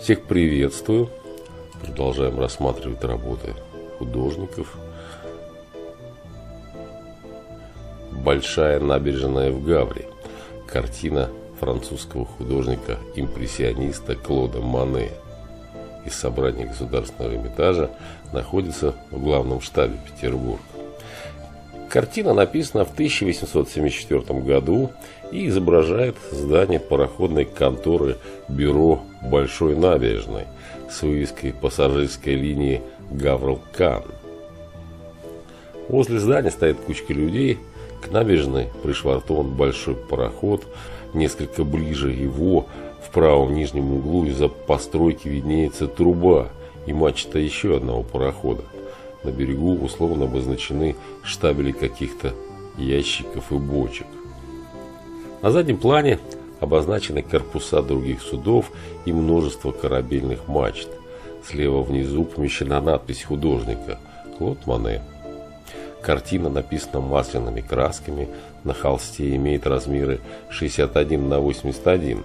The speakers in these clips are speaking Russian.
Всех приветствую. Продолжаем рассматривать работы художников. Большая набережная в Гавре. Картина французского художника-импрессиониста Клода Мане из собрания Государственного Эрмитажа находится в главном штабе Петербурга. Картина написана в 1874 году и изображает здание пароходной конторы Бюро Большой набережной с вывеской пассажирской линии Гаврл-Кан. Возле здания стоит кучка людей. К набережной пришвартован большой пароход. Несколько ближе его, в правом нижнем углу из-за постройки виднеется труба и мачта еще одного парохода. На берегу условно обозначены штабели каких-то ящиков и бочек. На заднем плане обозначены корпуса других судов и множество корабельных мачт. Слева внизу помещена надпись художника Клод Мане. Картина написана масляными красками, на холсте имеет размеры 61 на 81.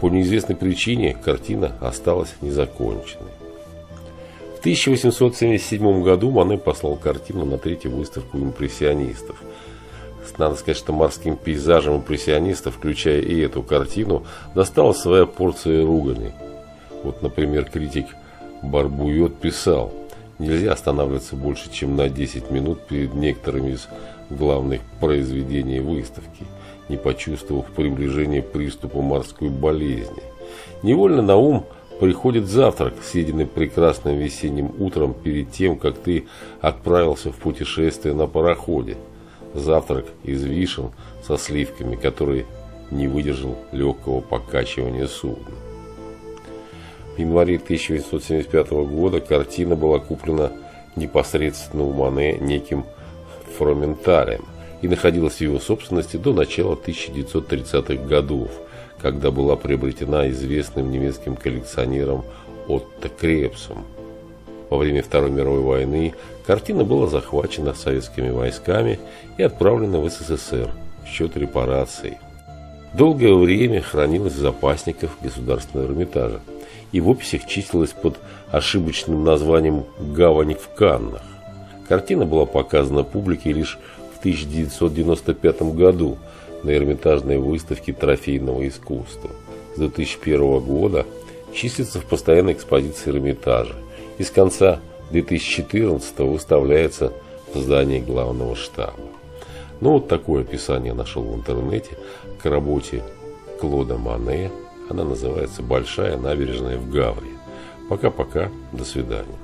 По неизвестной причине картина осталась незаконченной. В 1877 году Мане послал картину на третью выставку импрессионистов. Надо сказать, что морским пейзажам импрессионистов, включая и эту картину, досталась своя порция ругани. Вот, например, критик Барбуйот писал, нельзя останавливаться больше, чем на 10 минут перед некоторыми из главных произведений выставки, не почувствовав приближение приступа морской болезни. Невольно на ум – приходит завтрак, съеденный прекрасным весенним утром перед тем, как ты отправился в путешествие на пароходе. Завтрак из вишен со сливками, который не выдержал легкого покачивания судна. В январе 1975 года картина была куплена непосредственно у Мане неким Фроментарем и находилась в его собственности до начала 1930-х годов – когда была приобретена известным немецким коллекционером Отто Крепсом. Во время Второй мировой войны картина была захвачена советскими войсками и отправлена в СССР в счет репараций. Долгое время хранилась в запасниках Государственного Эрмитажа и в описях числилась под ошибочным названием «Гавань в Каннах». Картина была показана публике лишь в 1995 году – на Эрмитажной выставке трофейного искусства. С 2001 года числится в постоянной экспозиции Эрмитажа и с конца 2014 выставляется в здании главного штаба. Ну вот такое описание нашел в интернете к работе Клода Мане. Она называется «Большая набережная в Гавре». Пока-пока, до свидания.